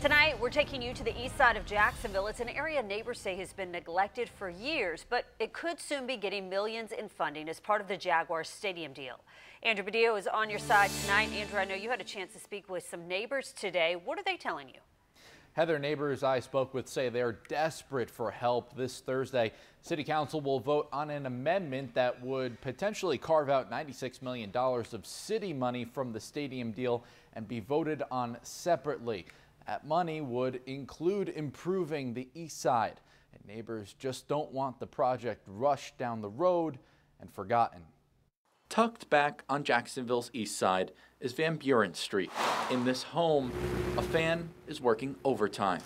Tonight, we're taking you to the east side of Jacksonville. It's an area neighbors say has been neglected for years, but it could soon be getting millions in funding as part of the Jaguars Stadium deal. Andrew Badillo is on your side tonight. Andrew, I know you had a chance to speak with some neighbors today. What are they telling you? Heather, neighbors I spoke with say they're desperate for help. This Thursday, City Council will vote on an amendment that would potentially carve out $96 million of city money from the stadium deal and be voted on separately. That money would include improving the east side. And neighbors just don't want the project rushed down the road and forgotten. Tucked back on Jacksonville's east side is Van Buren Street. In this home, a fan is working overtime.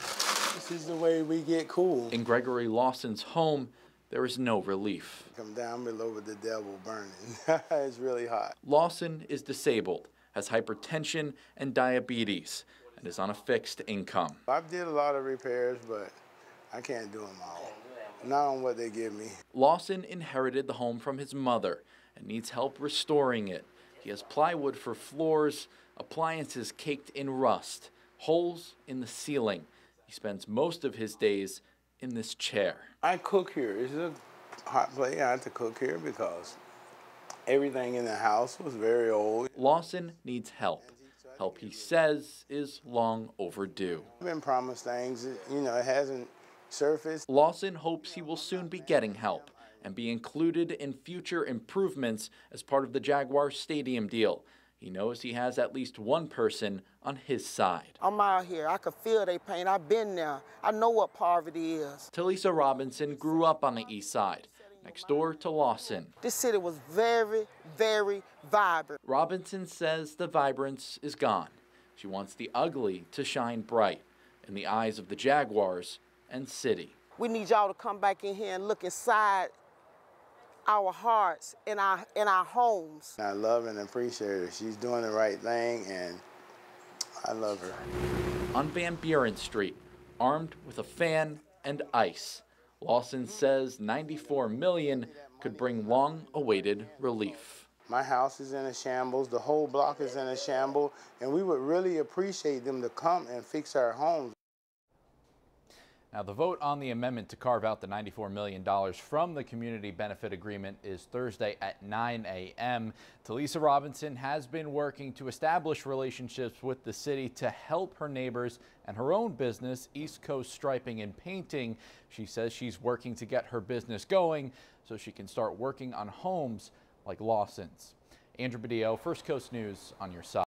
This is the way we get cool. In Gregory Lawson's home, there is no relief. Come down below with the devil burning. it's really hot. Lawson is disabled, has hypertension and diabetes and is on a fixed income. I did a lot of repairs, but I can't do them all. Not on what they give me. Lawson inherited the home from his mother and needs help restoring it. He has plywood for floors, appliances caked in rust, holes in the ceiling. He spends most of his days in this chair. I cook here. It's a hot place. I have to cook here because everything in the house was very old. Lawson needs help help he says is long overdue. I've been promised things, you know, it hasn't surfaced. Lawson hopes he will soon be getting help and be included in future improvements as part of the Jaguar Stadium deal. He knows he has at least one person on his side. I'm out here. I can feel their pain. I've been there. I know what poverty is. Talisa Robinson grew up on the east side next door to Lawson. This city was very, very vibrant. Robinson says the vibrance is gone. She wants the ugly to shine bright in the eyes of the Jaguars and city. We need y'all to come back in here and look inside our hearts in our in our homes. I love and appreciate her. She's doing the right thing and I love her. On Van Buren Street, armed with a fan and ice, Lawson says 94 million could bring long-awaited relief. My house is in a shambles, the whole block is in a shambles, and we would really appreciate them to come and fix our homes. Now, the vote on the amendment to carve out the $94 million from the community benefit agreement is Thursday at 9 a.m. Talisa Robinson has been working to establish relationships with the city to help her neighbors and her own business, East Coast Striping and Painting. She says she's working to get her business going so she can start working on homes like Lawson's. Andrew Badillo, First Coast News on your side.